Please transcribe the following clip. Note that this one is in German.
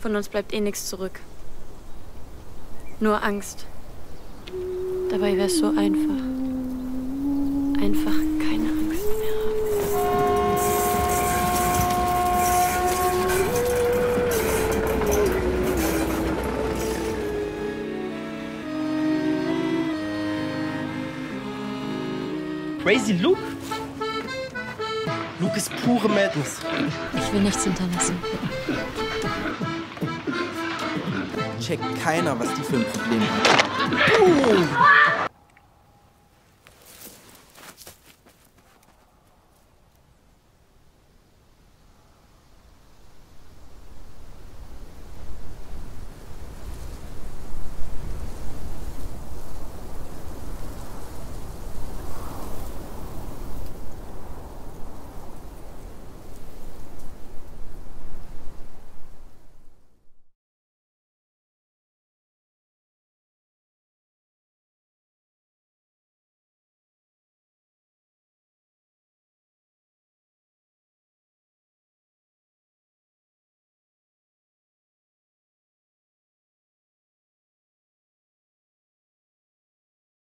Von uns bleibt eh nichts zurück. Nur Angst. Dabei wäre es so einfach. Einfach kein Crazy Luke? Luke ist pure Madness. Ich will nichts hinterlassen. Checkt keiner, was die für ein Problem hat.